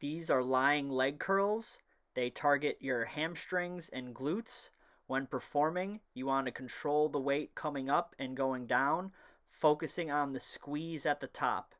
These are lying leg curls. They target your hamstrings and glutes. When performing, you want to control the weight coming up and going down, focusing on the squeeze at the top.